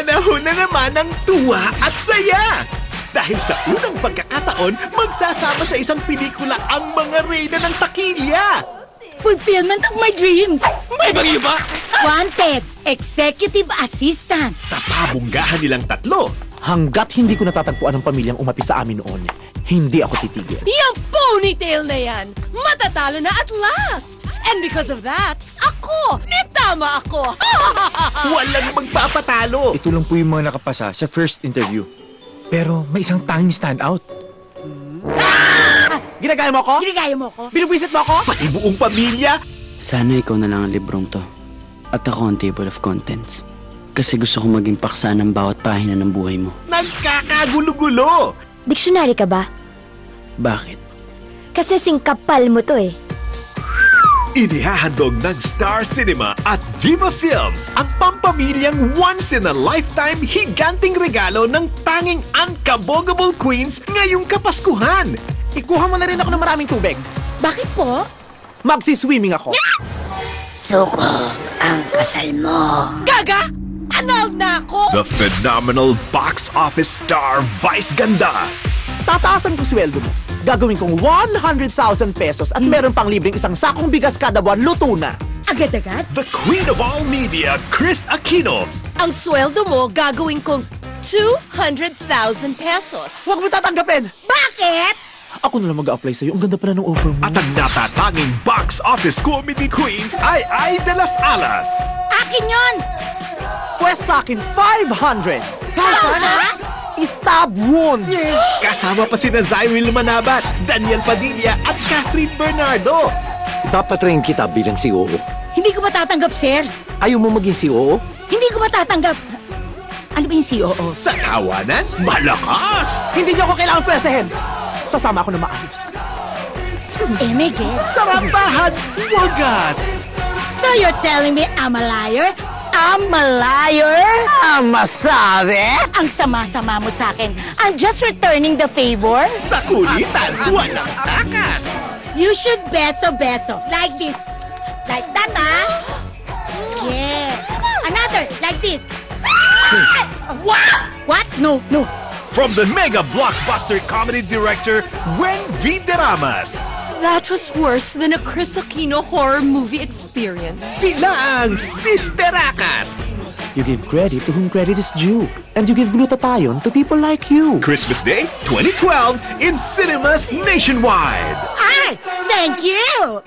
Panahon na naman ng tuwa at saya! Dahil sa unang pagkakataon, magsasama sa isang pelikula ang mga reyna ng takilya! Fulfillment of my dreams! May bagyo ba? Wanted! Executive Assistant! Sa pabunggahan nilang tatlo, Hanggat hindi ko natatagpuan ang pamilyang umapi sa amin noon, hindi ako titigil. Yung ponytail na yan, matatalo na at last! And because of that, ako! Nitama ako! walang magpapatalo! Ito lang po yung mga nakapasa sa first interview. Pero may isang tanging standout. Ginagaya mo ko? Ginagaya mo ko? Binubwisit mo ako? Pati buong pamilya, Sana ikaw na lang ang librong to. At ako ang table of contents. Kasi gusto kong maging paksa ng bawat pahina ng buhay mo. nagkakagulo-gulo! Diksyonary ka ba? Bakit? Kasi singkapal mo to eh. Inihahandog ng Star Cinema at Viva Films ang pampamilyang once-in-a-lifetime higanting regalo ng tanging unkabogable queens ngayong Kapaskuhan. Ikuha mo na rin ako ng maraming tubig. Bakit po? Magsiswimming ako. Suko ang kasal mo. Gaga! Anal na ako! The phenomenal box office star Vice Ganda. Tataasan ko sweldo mo. Gagawin kong 100,000 pesos at meron pang libreng isang sakong bigas kada buwan, luto na. Agad-agad? The Queen of All Media, Chris Aquino. Ang sweldo mo gagawin kong 200,000 pesos. Huwag mo tatanggapin! Bakit? Ako na lang mag-a-apply sa'yo. Ang ganda pa na ng offer mo. At ang natatanging box office comedy queen ay Ay de las Alas. Akin yon! Pwes sa akin, 500! Stab wounds! Kasama pa sina Zyril Manabat, Daniel Padilla at Catherine Bernardo. Dapat rin kita bilang COO. Hindi ko matatanggap, sir. Ayaw mo maging COO? Hindi ko matatanggap. Ano ba yung COO? Sa kawanan, malakas. Hindi niyo ako kailangan pwesahin! Sasama ako na maayos. Eh, may gets. Sa rampahan, wagas. So you're telling me I'm a liar? I'm a liar? Ah, masabi? Ang sama-sama mo sa akin. I'm just returning the favor. Sa kulitan, walang takas. You should beso-beso. Like this. Like that, ah. Yeah. Another. Like this. What? What? No, no. From the mega blockbuster comedy director, Gwen Videramas. That was worse than a Chris Aquino horror movie experience. Sila ang Sisterakas. You give credit to whom credit is due. And you give glutathione to people like you. Christmas Day 2012 in cinemas nationwide. Ay, thank you.